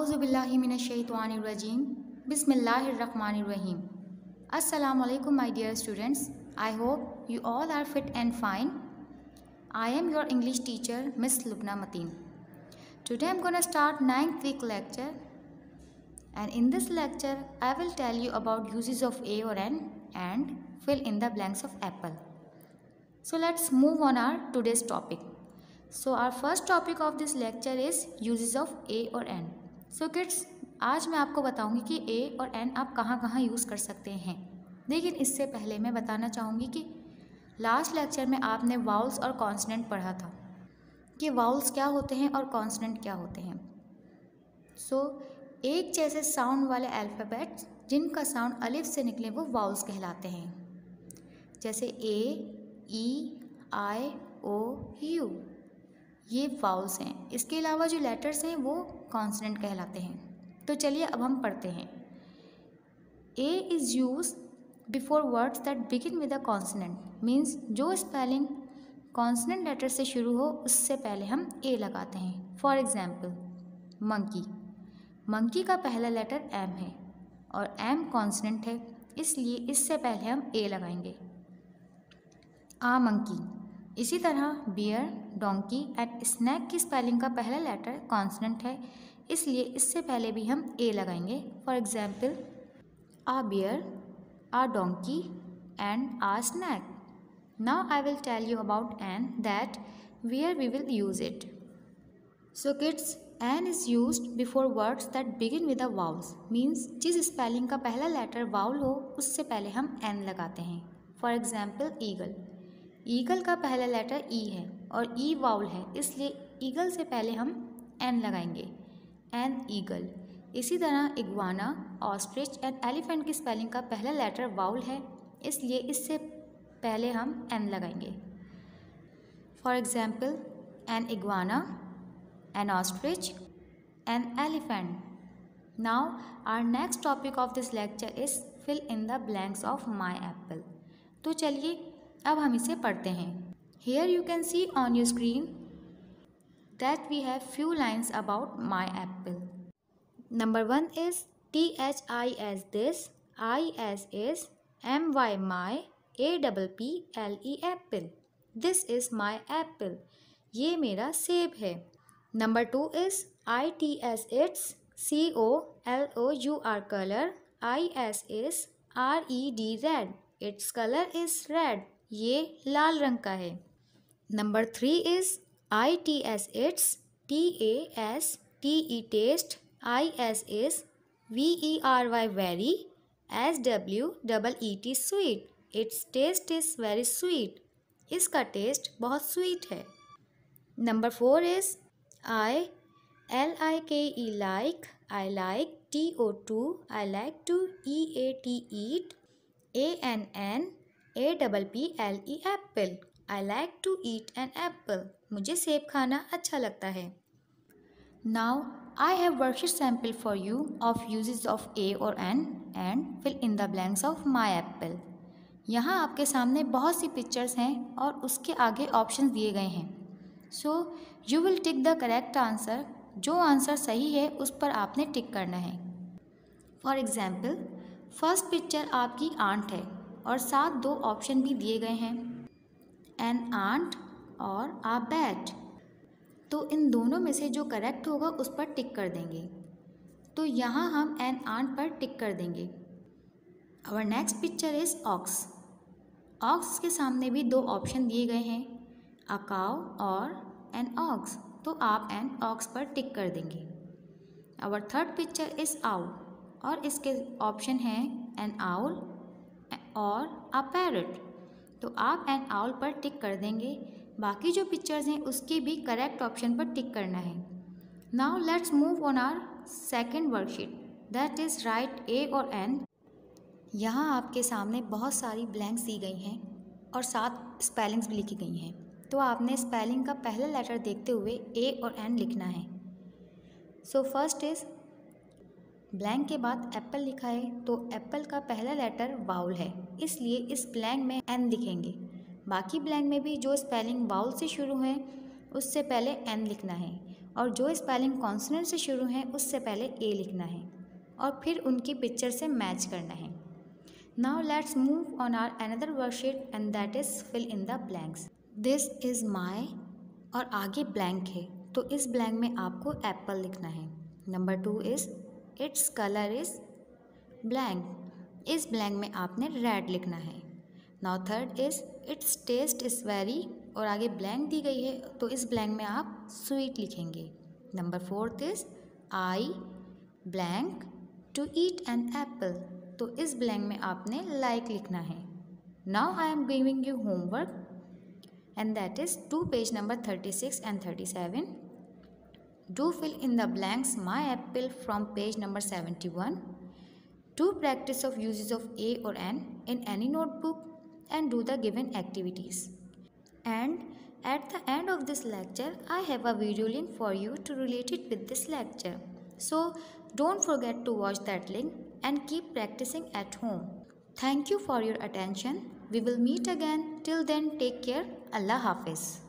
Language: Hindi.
Bismillahirrahmanirrahim. Assalamu alaikum, my dear students. I hope you all are fit and fine. I am your English teacher, Miss Lubna Mateen. Today I'm gonna start ninth week lecture. And in this lecture, I will tell you about uses of a or an and fill in the blanks of apple. So let's move on our today's topic. So our first topic of this lecture is uses of a or n. So kids आज मैं आपको बताऊँगी कि ए और एन आप कहाँ कहाँ यूज़ कर सकते हैं। लेकिन इससे पहले मैं बताना चाहूँगी कि लास्ट लेक्चर में आपने वाउल्स और कॉन्सनेंट पढ़ा था। कि वाउल्स क्या होते हैं और कॉन्सनेंट क्या होते हैं। सो so, एक जैसे साउंड वाले अल्फ़ाबेट्स जिनका साउंड अलिफ से निकले वो वाउल्स कहलाते हैं। जैसे A E I O you ये वाउल्स हैं। इसके अलावा जो लेटर्स हैं वो कॉन्सनेंट कहलाते हैं। तो चलिए अब हम पढ़ते हैं। A is use before words that begin with a consonant means जो स्पेलिंग कॉन्सनेंट लेटर से शुरू हो, उससे पहले हम ए लगाते हैं। फॉर एग्ज़ाम्पल मंकी मंकी का पहला लेटर एम है और एम कॉन्सनेंट है, इसलिए इससे पहले हम ए लगाएँगे। आ मंकी इसी तरह बियर डोंकी एंड स्नैक की स्पेलिंग का पहला लेटर कॉन्सनेंट है। इसलिए इससे पहले भी हम ए लगाएँगे। For example a bear a donkey and a snake now I will tell you about an that where we will use it so kids an is use before words that begin with a vowels means जिस स्पेलिंग का पहला लेटर वाउल हो, उससे पहले हम एन लगाते हैं। फॉर एग्ज़ाम्पल ईगल ईगल का पहला लेटर ई है और ई वाउल है, इसलिए ईगल से पहले हम एन लगाएँगे। An eagle. इसी तरह इग्वाना, ऑस्ट्रिच एंड एलिफेंट की स्पेलिंग का पहला लेटर वाउल है, इसलिए इससे पहले हम एन लगाएँगे। For example an iguana, an ostrich, an elephant. Now our next topic of this lecture is fill in the blanks of my apple. तो चलिए अब हम इसे पढ़ते हैं। Here you can see on your screen that we have few lines about my apple number one is T H I S this I S is M Y my A double P L E apple this is my apple ये मेरा सेब है। Number two is I T S its C O L O U R colour I S is R E D red its colour is red ये लाल रंग का है। Number three is I T S its T A S T E taste I S is V E R Y very S W double E T sweet. Its taste is very sweet. इसका टेस्ट बहुत स्वीट है। Number four is I L I K E like I like T O to I like to E A T eat A N an A double P L E apple I like to eat an apple मुझे सेब खाना अच्छा लगता है। Now I have worksheet sample for you of usages of a और an and fill in the blanks of my apple यहाँ आपके सामने बहुत सी पिक्चर्स हैं और उसके आगे ऑप्शन दिए गए हैं। So you will tick the correct answer जो आंसर सही है, उस पर आपने टिक करना है। फॉर एग्ज़ाम्पल फ़र्स्ट पिक्चर आपकी आंट है। और साथ दो ऑप्शन भी दिए गए हैं। एन आंट और आ बैट तो इन दोनों में से जो करेक्ट होगा, उस पर टिक कर देंगे। तो यहाँ हम एन आंट पर टिक कर देंगे। और next picture is ox ox के सामने भी दो ऑप्शन दिए गए हैं। अकाव और एन ऑक्स तो आप एन ऑक्स पर टिक कर देंगे। और थर्ड पिक्चर इज़ आउल और इसके ऑप्शन हैं एन आउल और अ पैरट तो आप एन आउल पर टिक कर देंगे। बाकी जो पिक्चर्स हैं, उसके भी करेक्ट ऑप्शन पर टिक करना है। Now let's move on our second worksheet that is write a और एन यहाँ आपके सामने बहुत सारी ब्लैंक्स दी गई हैं और सात स्पेलिंग्स भी लिखी गई हैं। तो आपने स्पेलिंग का पहला लेटर देखते हुए ए और एन लिखना है। सो फ़र्स्ट इज़ ब्लैंक के बाद एप्पल लिखा है तो एप्पल का पहला लेटर वाउल है। इसलिए इस ब्लैंक में एन लिखेंगे। बाकी ब्लैंक में भी जो स्पेलिंग वाउल से शुरू है, उससे पहले एन लिखना है। और जो स्पेलिंग कॉन्सनेंट से शुरू है, उससे पहले ए लिखना है। और फिर उनकी पिक्चर से मैच करना है। Now let's move on our another worksheet and that is fill in the blanks this is my और आगे ब्लैंक है। तो इस ब्लैंक में आपको एप्पल लिखना है। Number two is its colour is blank इस ब्लैंक में आपने रेड लिखना है। Now third is its taste is very और आगे ब्लैंक दी गई है तो इस ब्लैंक में आप स्वीट लिखेंगे। Number fourth is I blank to eat an apple तो इस ब्लैंक में आपने लाइक like लिखना है। Now I am giving you homework and that is two page number thirty six and thirty seven Do fill in the blanks my apple from page number 71. Do practice of uses of A or N in any notebook and do the given activities. And at the end of this lecture, I have a video link for you to relate it with this lecture. So don't forget to watch that link and keep practicing at home. Thank you for your attention. We will meet again. Till then, take care. Allah Hafiz.